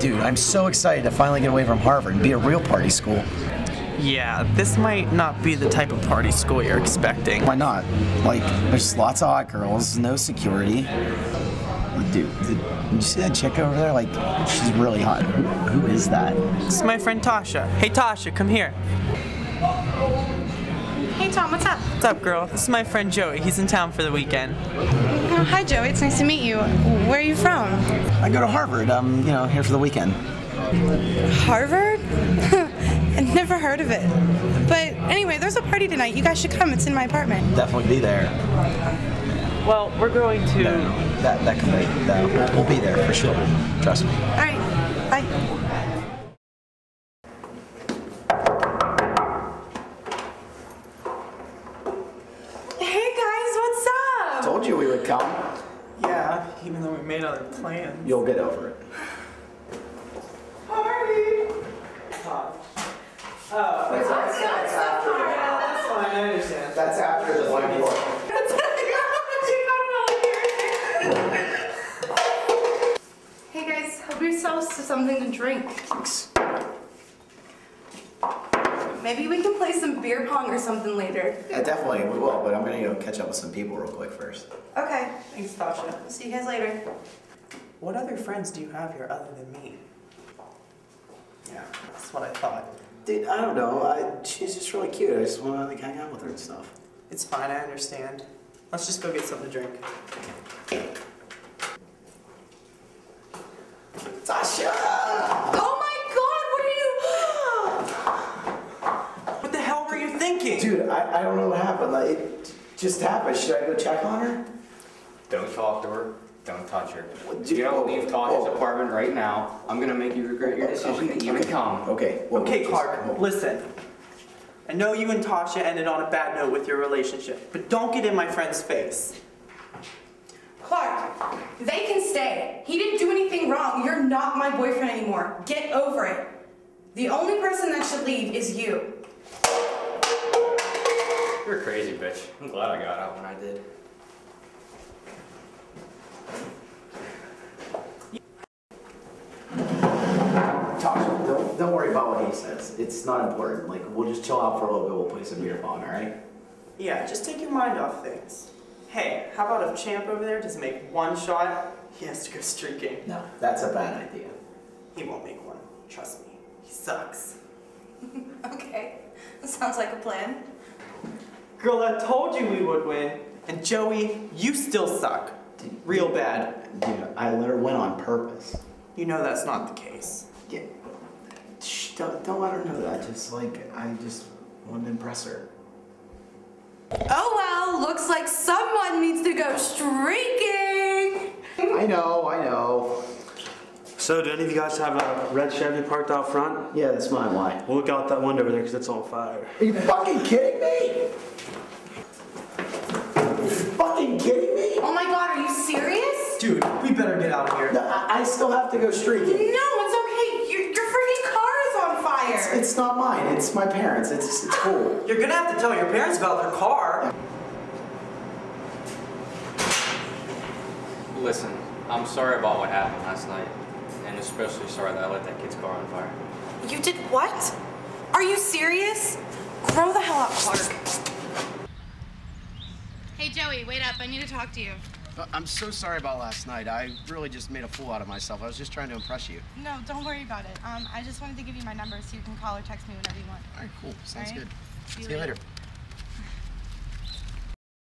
Dude, I'm so excited to finally get away from Harvard and be a real party school. Yeah, this might not be the type of party school you're expecting. Why not? Like, there's lots of hot girls, no security. Dude, did, did you see that chick over there? Like, she's really hot. Who, who is that? It's my friend Tasha. Hey Tasha, come here. Hey Tom, what's up? What's up, girl? This is my friend Joey. He's in town for the weekend. Oh, hi Joey, it's nice to meet you. Where are you from? I go to Harvard. I'm, you know, here for the weekend. Harvard? I've never heard of it. But anyway, there's a party tonight. You guys should come. It's in my apartment. Definitely be there. Well, we're going to. No, no, that, that can wait. That, we'll, we'll be there for sure. Trust me. All right, bye. Yeah, even though we made other plans. You'll get over it. Party! Oh, that's, that's, that's after. That's fine, I understand. That's after the whiteboard. Hey guys, help yourselves to something to drink. Maybe we can play some beer pong or something later. Yeah, definitely, we will, but I'm gonna go catch up with some people real quick first. Okay, Thanks, Tasha. see you guys later. What other friends do you have here other than me? Yeah, that's what I thought. Dude, I don't know. I, she's just really cute. I just wanna like hang out with her and stuff. It's fine, I understand. Let's just go get something to drink. Tasha! Oh my god, What the hell were you thinking? Dude, I, I don't know what happened. Like, it just happened. Should I go check on her? Don't talk to her. Don't touch her. What, You don't leave Tasha's oh. apartment right now. I'm gonna make you regret your decision to even come. Okay. well, Okay, just- Clark, oh. listen. I know you and Tasha ended on a bad note with your relationship, but don't get in my friend's face. Clark, they can stay. He didn't do anything wrong. You're not my boyfriend anymore. Get over it. The only person that should leave is you. You're a crazy bitch. I'm glad I got out when I did. Tasha, don't, don't worry about what he says. It's not important. Like, we'll just chill out for a little bit. We'll play some beer pong, alright? Yeah, just take your mind off things. Hey, how about if Champ over there doesn't make one shot, he has to go streaking. No, that's a bad idea. He won't make one. Trust me. He sucks. Okay, that sounds like a plan. Girl, I told you we would win. And Joey, you still suck. Real bad. Dude, I let her win on purpose. You know that's not the case. Yeah. Shh, don't, don't let her know that. Just like, I just wanted to impress her. Oh well, looks like someone needs to go streaking. I know, I know. So, do any of you guys have a red Chevy parked out front? Yeah, that's mine. Why? We'll look out that window over there because it's on fire. Are you fucking kidding me? Are you fucking kidding me? Oh my god, are you serious? Dude, we better get out of here. No, I, I still have to go streaking. No, it's okay. Your, your freaking car is on fire. It's not mine. It's my parents. It's it's cool. You're gonna have to tell your parents about their car. Listen, I'm sorry about what happened last night. And especially sorry that I let that kid's car on fire. You did what? Are you serious? Grow the hell up, Clark. Hey Joey, wait up. I need to talk to you. Uh, I'm so sorry about last night. I really just made a fool out of myself. I was just trying to impress you. No, don't worry about it. Um, I just wanted to give you my number so you can call or text me whenever you want. All right, cool. Sounds All right. good. See See you later.